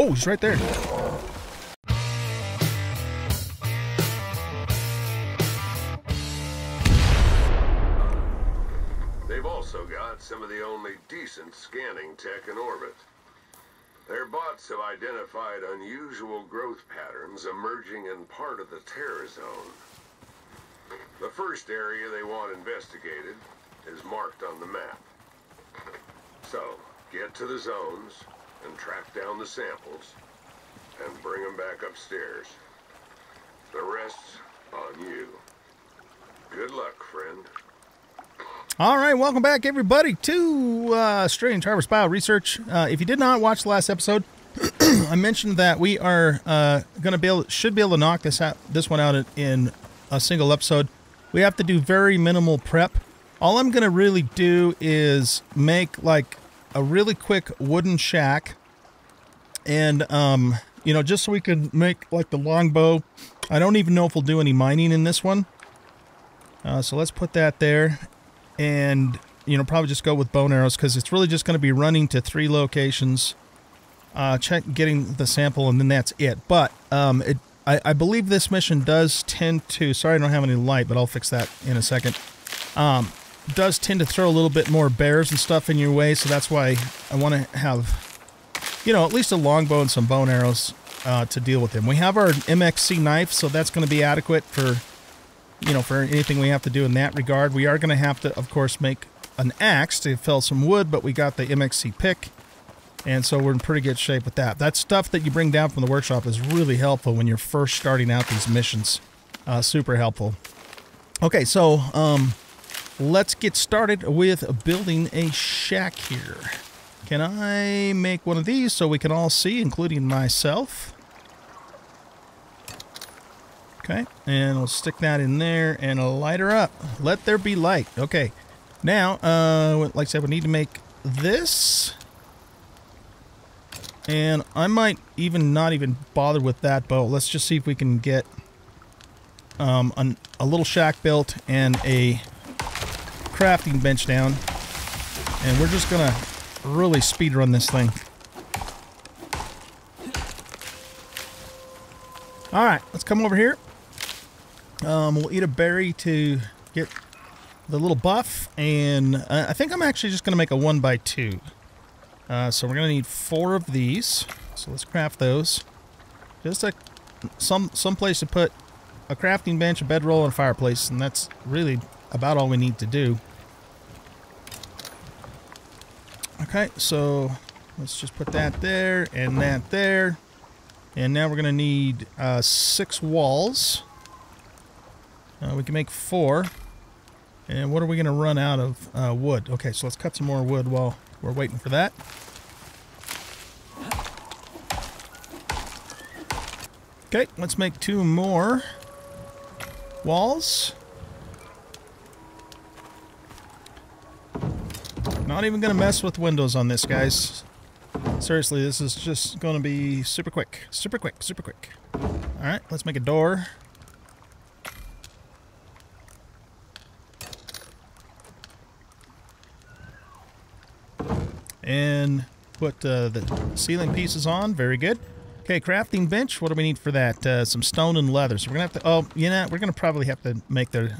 Oh, he's right there. They've also got some of the only decent scanning tech in orbit. Their bots have identified unusual growth patterns emerging in part of the Terra Zone. The first area they want investigated is marked on the map. So, get to the zones and track down the samples and bring them back upstairs. The rest's on you. Good luck, friend. All right, welcome back, everybody, to uh, Strange Harvest Bio Research. Uh, if you did not watch the last episode, I mentioned that we are uh, going to be able, should be able to knock this out, this one out in a single episode. We have to do very minimal prep. All I'm going to really do is make like a really quick wooden shack, and um, you know, just so we can make like the longbow. I don't even know if we'll do any mining in this one. Uh, so let's put that there and you know probably just go with bone arrows because it's really just going to be running to three locations uh, check getting the sample and then that's it but um, it I, I believe this mission does tend to sorry I don't have any light but I'll fix that in a second um, does tend to throw a little bit more bears and stuff in your way so that's why I want to have you know at least a longbow and some bone arrows uh, to deal with them we have our MXC knife so that's going to be adequate for you know, for anything we have to do in that regard. We are going to have to, of course, make an axe to fell some wood, but we got the MXC pick, and so we're in pretty good shape with that. That stuff that you bring down from the workshop is really helpful when you're first starting out these missions. Uh, super helpful. Okay, so um, let's get started with building a shack here. Can I make one of these so we can all see, including myself? Okay, and we'll stick that in there and light her up. Let there be light. Okay, now, uh, like I said, we need to make this. And I might even not even bother with that bow. Let's just see if we can get um, an, a little shack built and a crafting bench down. And we're just going to really speed run this thing. All right, let's come over here. Um, we'll eat a berry to get the little buff, and I think I'm actually just going to make a one by two. Uh, so we're going to need four of these. So let's craft those. Just a some some place to put a crafting bench, a bedroll, and a fireplace, and that's really about all we need to do. Okay, so let's just put that there and that there. And now we're going to need uh, six walls. Uh, we can make four. And what are we going to run out of uh, wood? Okay, so let's cut some more wood while we're waiting for that. Okay, let's make two more walls. Not even going to mess with windows on this, guys. Seriously, this is just going to be super quick. Super quick, super quick. Alright, let's make a door. and put uh, the ceiling pieces on. Very good. Okay, crafting bench. What do we need for that? Uh, some stone and leather. So we're gonna have to. Oh, you know, we're gonna probably have to make the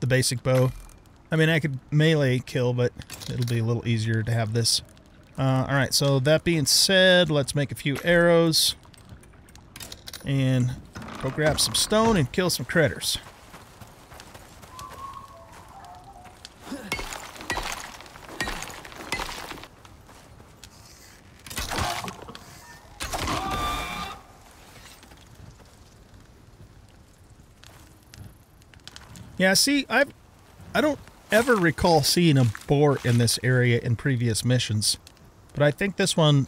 the basic bow. I mean, I could melee kill, but it'll be a little easier to have this. Uh, all right. So that being said, let's make a few arrows and go grab some stone and kill some critters. Yeah, see, I've, I don't ever recall seeing a boar in this area in previous missions. But I think this one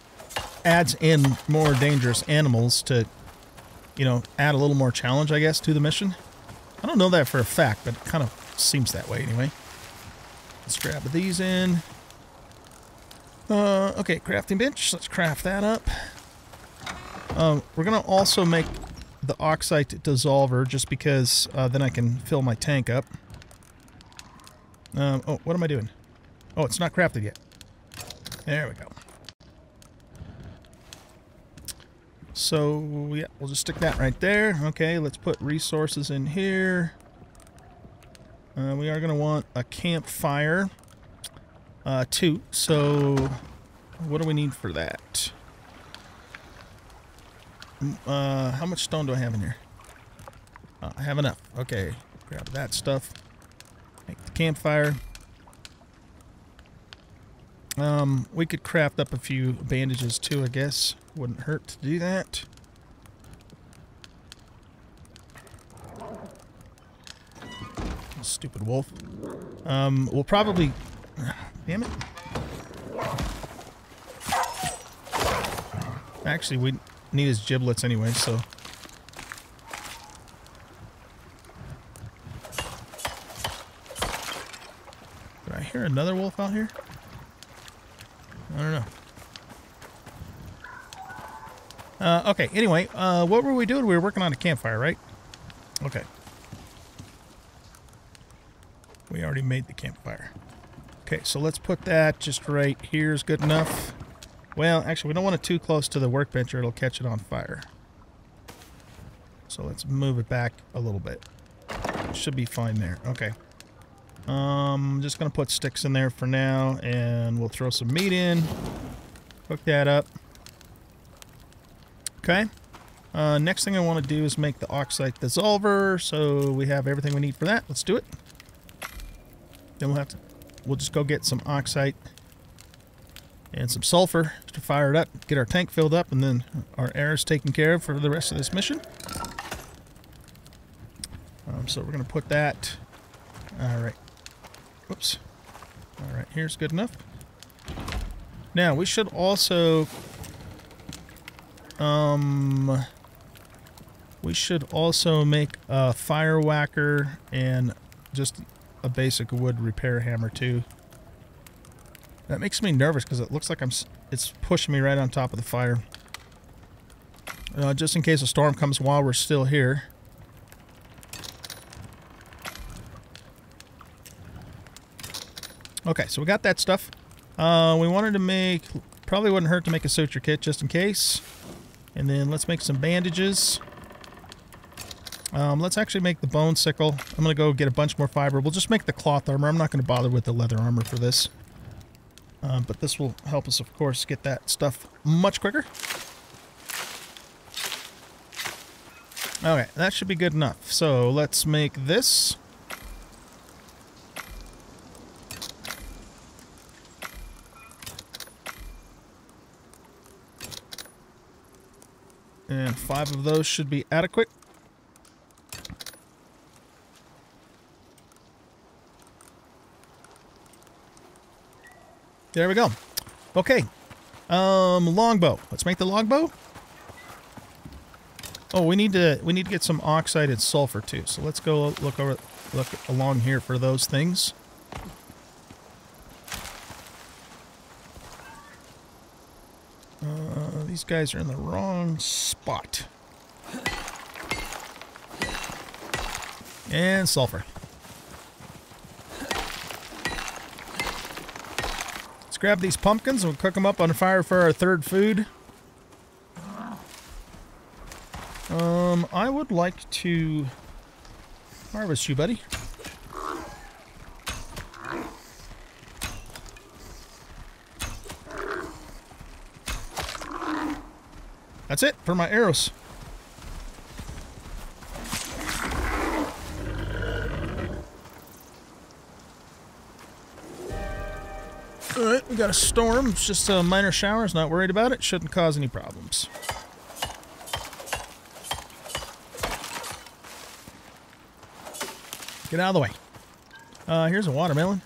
adds in more dangerous animals to, you know, add a little more challenge, I guess, to the mission. I don't know that for a fact, but it kind of seems that way anyway. Let's grab these in. Uh, okay, crafting bench. Let's craft that up. Um, we're going to also make the oxite dissolver just because uh, then I can fill my tank up. Um, oh, what am I doing? Oh, it's not crafted yet. There we go. So, yeah, we'll just stick that right there. Okay, let's put resources in here. Uh, we are going to want a campfire, uh, too. So, what do we need for that? Mm, Uh, how much stone do I have in here? Uh, I have enough. Okay, grab that stuff. Make the campfire. Um, we could craft up a few bandages too, I guess. Wouldn't hurt to do that. Stupid wolf. Um, we'll probably... Damn it. Actually, we need his giblets anyway, so... Hear another wolf out here? I don't know. Uh, okay, anyway, uh, what were we doing? We were working on a campfire, right? Okay. We already made the campfire. Okay, so let's put that just right here is good enough. Well, actually, we don't want it too close to the workbench or it'll catch it on fire. So let's move it back a little bit. Should be fine there. Okay. Um, I'm just going to put sticks in there for now, and we'll throw some meat in. Cook that up. Okay. Uh, next thing I want to do is make the oxite dissolver, so we have everything we need for that. Let's do it. Then we'll have to, we'll just go get some oxite and some sulfur to fire it up, get our tank filled up, and then our air is taken care of for the rest of this mission. Um, so we're going to put that. All right. Whoops. All right, here's good enough. Now, we should also... Um... We should also make a fire whacker and just a basic wood repair hammer, too. That makes me nervous because it looks like I'm... It's pushing me right on top of the fire. Uh, just in case a storm comes while we're still here. Okay, so we got that stuff. Uh, we wanted to make... Probably wouldn't hurt to make a suture kit just in case. And then let's make some bandages. Um, let's actually make the bone sickle. I'm going to go get a bunch more fiber. We'll just make the cloth armor. I'm not going to bother with the leather armor for this. Um, but this will help us, of course, get that stuff much quicker. Okay, that should be good enough. So let's make this. And five of those should be adequate. There we go. Okay. Um, longbow. Let's make the longbow. Oh, we need to we need to get some oxite and sulfur too. So let's go look over look along here for those things. Uh, these guys are in the wrong spot. And sulfur. Let's grab these pumpkins and we'll cook them up on fire for our third food. Um, I would like to harvest you, buddy. That's it for my arrows. Alright, we got a storm. It's just a minor showers. Not worried about it. Shouldn't cause any problems. Get out of the way. Uh, here's a watermelon.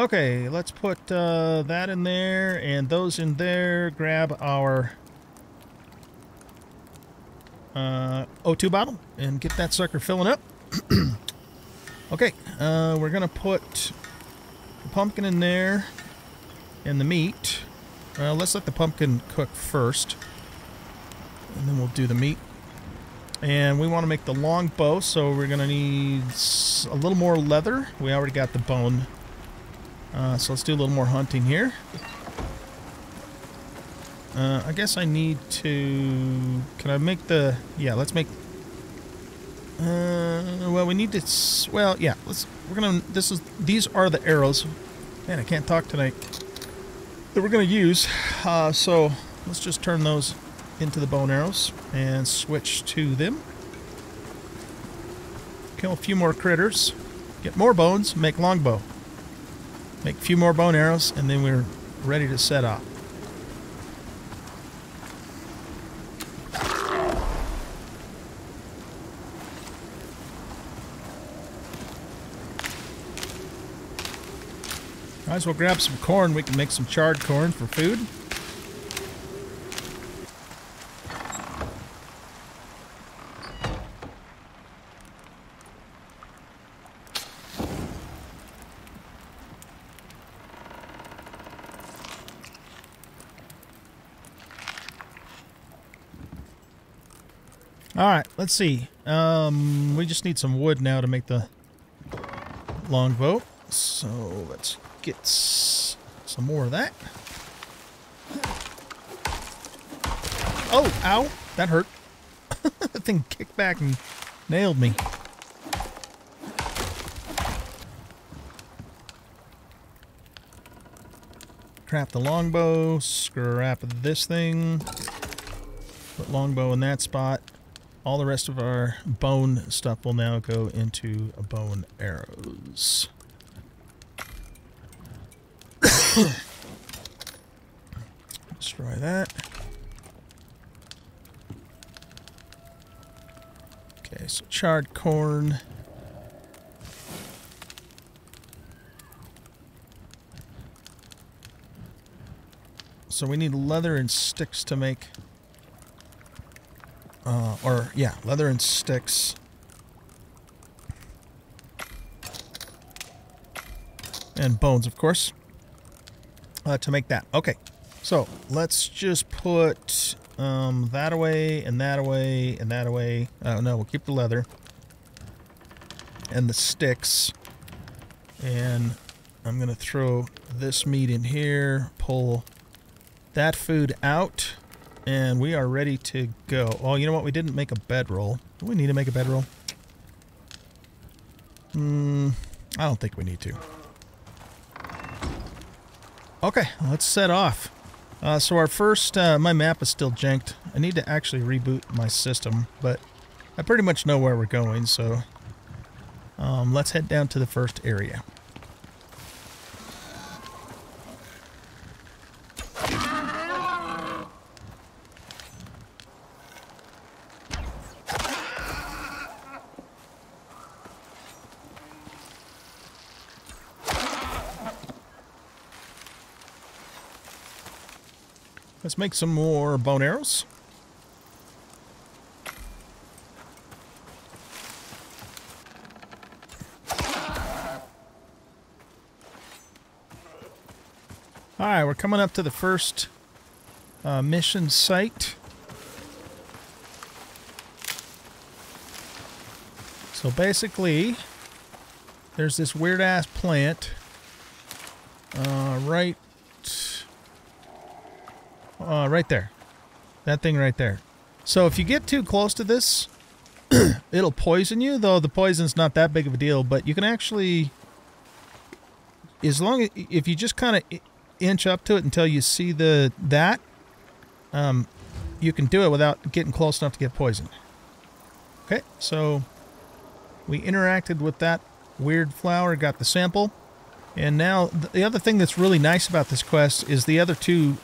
Okay, let's put uh, that in there and those in there. Grab our uh, O2 bottle and get that sucker filling up. okay, uh, we're going to put the pumpkin in there and the meat. Well, let's let the pumpkin cook first. And then we'll do the meat. And we want to make the long bow, so we're going to need a little more leather. We already got the bone. Uh, so let's do a little more hunting here. Uh, I guess I need to... Can I make the... Yeah, let's make... Uh, well, we need to... Well, yeah, let's... We're gonna... This is... These are the arrows. Man, I can't talk tonight. That we're gonna use. Uh, so, let's just turn those into the bone arrows and switch to them. Kill a few more critters. Get more bones, make longbow. Make a few more bone arrows, and then we're ready to set off. Might as well grab some corn. We can make some charred corn for food. All right, let's see. Um, we just need some wood now to make the longbow. So let's get some more of that. Oh, ow, that hurt. that thing kicked back and nailed me. Craft the longbow, scrap this thing, put longbow in that spot. All the rest of our bone stuff will now go into bone arrows. Destroy that. Okay, so charred corn. So we need leather and sticks to make uh, or, yeah, leather and sticks. And bones, of course. Uh, to make that. Okay. So, let's just put um, that away, and that away, and that away. Oh, no, we'll keep the leather. And the sticks. And I'm going to throw this meat in here, pull that food out. And we are ready to go. Oh, you know what? We didn't make a bedroll. Do we need to make a bedroll? Hmm, I don't think we need to. Okay, let's set off. Uh, so our first, uh, my map is still janked. I need to actually reboot my system, but I pretty much know where we're going, so um, let's head down to the first area. Let's make some more bone arrows. Alright, we're coming up to the first uh, mission site. So basically, there's this weird ass plant uh, right uh, right there. That thing right there. So if you get too close to this, it'll poison you, though the poison's not that big of a deal, but you can actually, as long as, if you just kind of inch up to it until you see the, that, um, you can do it without getting close enough to get poisoned. Okay, so we interacted with that weird flower, got the sample. And now, the other thing that's really nice about this quest is the other two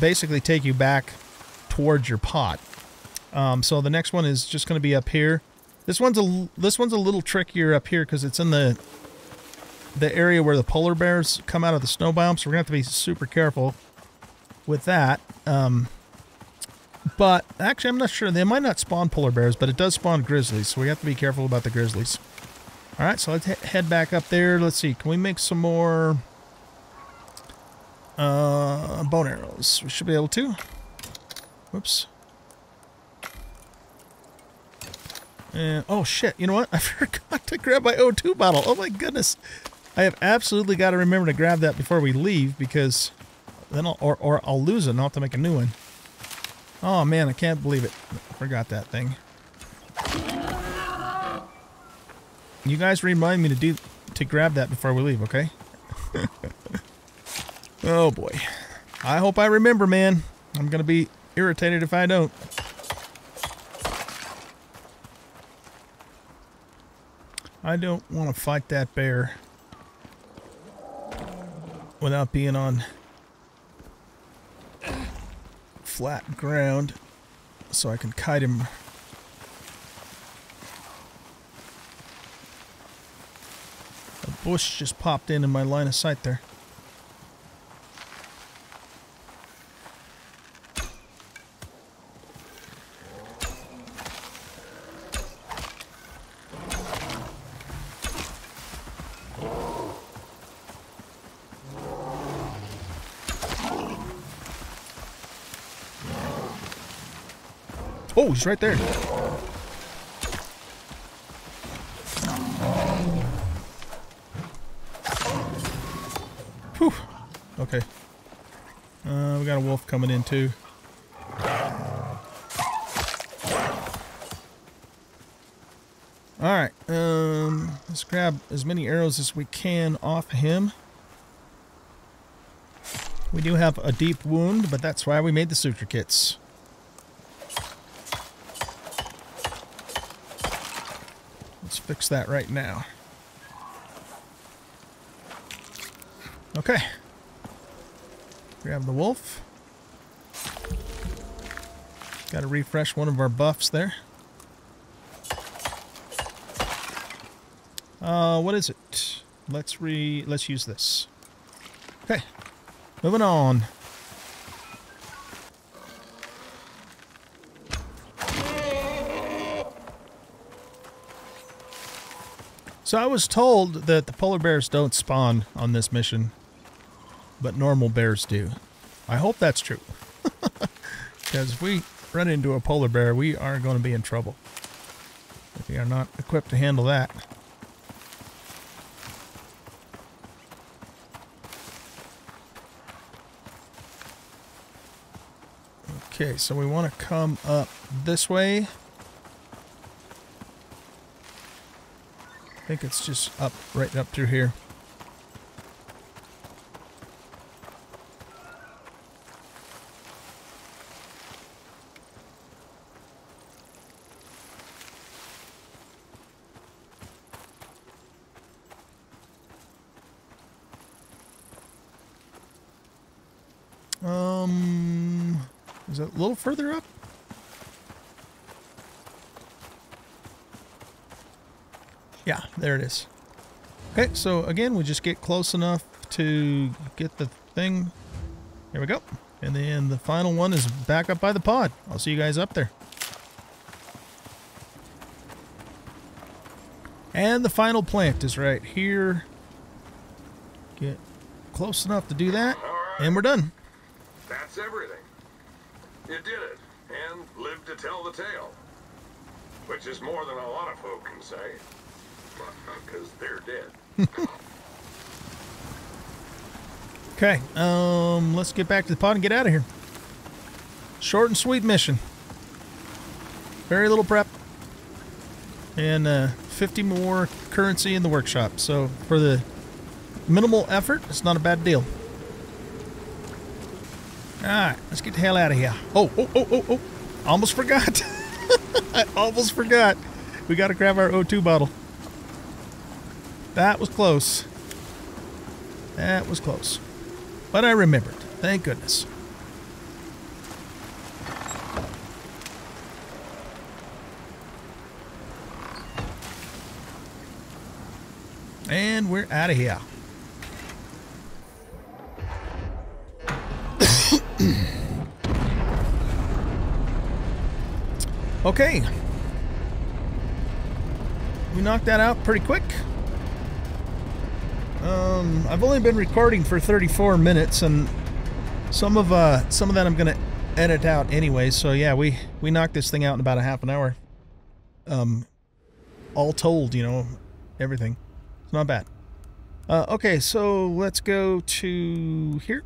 basically take you back towards your pot. Um, so the next one is just going to be up here. This one's a this one's a little trickier up here because it's in the the area where the polar bears come out of the snow biome. So we're gonna have to be super careful with that. Um, but actually, I'm not sure. They might not spawn polar bears, but it does spawn grizzlies. So we have to be careful about the grizzlies. All right, so let's he head back up there. Let's see. Can we make some more uh, bone arrows? We should be able to. Whoops. Oh shit, you know what? I forgot to grab my O2 bottle. Oh my goodness. I have absolutely got to remember to grab that before we leave because then I'll, or, or I'll lose it and I'll have to make a new one. Oh man, I can't believe it. I forgot that thing. You guys remind me to do to grab that before we leave, okay? oh boy. I hope I remember, man. I'm gonna be irritated if I don't. I don't want to fight that bear without being on flat ground so I can kite him. Bush just popped in in my line of sight there. Oh, he's right there. Whew. Okay. Uh, we got a wolf coming in too. Alright, um, let's grab as many arrows as we can off him. We do have a deep wound, but that's why we made the suture kits. Let's fix that right now. Okay. Grab the wolf. Got to refresh one of our buffs there. Uh, what is it? Let's re let's use this. Okay. Moving on. So I was told that the polar bears don't spawn on this mission, but normal bears do. I hope that's true. Because if we run into a polar bear, we are going to be in trouble. If we are not equipped to handle that. Okay, so we want to come up this way. I think it's just up, right up through here. Um, is it a little further up? Yeah, there it is. Okay, so again, we just get close enough to get the thing. There we go. And then the final one is back up by the pod. I'll see you guys up there. And the final plant is right here. Get close enough to do that. And we're done. That's everything. You did it, and lived to tell the tale. Which is more than a lot of folk can say. Because they're dead. Okay, um, let's get back to the pod and get out of here. Short and sweet mission. Very little prep. And uh, 50 more currency in the workshop. So for the minimal effort, it's not a bad deal. Alright, let's get the hell out of here. Oh, oh, oh, oh, oh. Almost forgot. I almost forgot. We got to grab our O2 bottle. That was close. That was close. But I remembered. Thank goodness. And we're out of here. Okay. We knocked that out pretty quick. Um, I've only been recording for 34 minutes, and some of uh, some of that I'm gonna edit out anyway. So yeah, we we knocked this thing out in about a half an hour. Um, all told, you know, everything. It's not bad. Uh, okay, so let's go to here.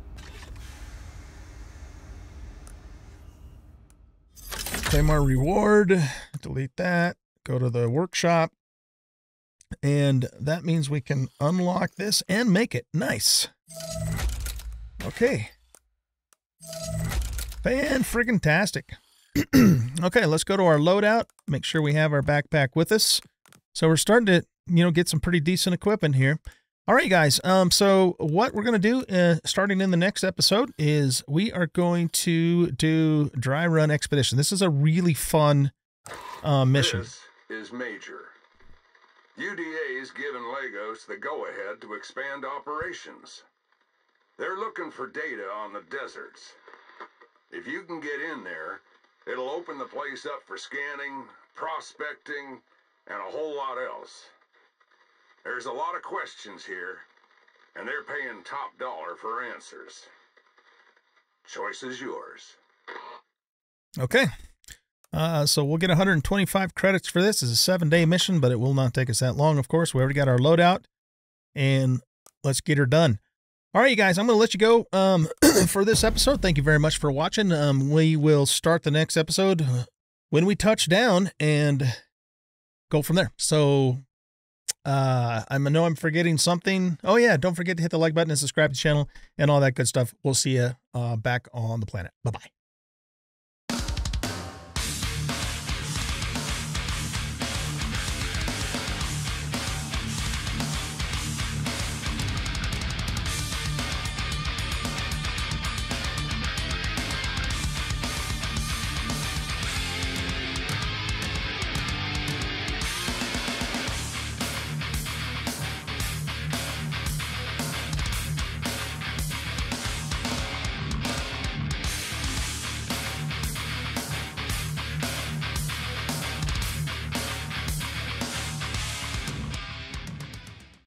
Claim our reward. Delete that. Go to the workshop. And that means we can unlock this and make it. Nice. Okay. Fan friggin' tastic. okay, let's go to our loadout. Make sure we have our backpack with us. So we're starting to, you know, get some pretty decent equipment here. All right, guys. Um, so what we're going to do, uh, starting in the next episode, is we are going to do dry run expedition. This is a really fun uh, mission. This is major. UDA's given Lagos the go-ahead to expand operations. They're looking for data on the deserts. If you can get in there, it'll open the place up for scanning, prospecting, and a whole lot else. There's a lot of questions here, and they're paying top dollar for answers. Choice is yours. Okay. Uh, so we'll get 125 credits for this. It's a seven day mission, but it will not take us that long, of course. We already got our loadout, and let's get her done. All right, you guys, I'm going to let you go um, for this episode. Thank you very much for watching. Um, we will start the next episode when we touch down and go from there. So uh, I know I'm forgetting something. Oh, yeah, don't forget to hit the like button and subscribe to the channel and all that good stuff. We'll see you uh, back on the planet. Bye bye.